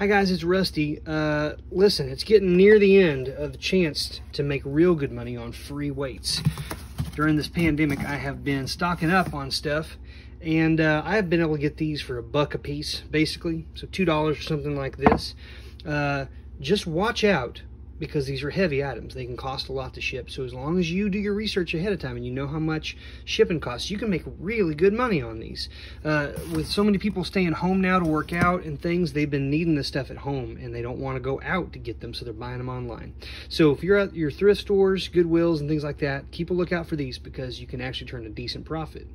Hi guys, it's Rusty. Uh, listen, it's getting near the end of the chance to make real good money on free weights. During this pandemic, I have been stocking up on stuff, and uh, I have been able to get these for a buck a piece, basically. So $2 or something like this. Uh, just watch out because these are heavy items. They can cost a lot to ship. So as long as you do your research ahead of time and you know how much shipping costs, you can make really good money on these. Uh, with so many people staying home now to work out and things, they've been needing this stuff at home and they don't want to go out to get them, so they're buying them online. So if you're at your thrift stores, Goodwills, and things like that, keep a lookout for these because you can actually turn a decent profit.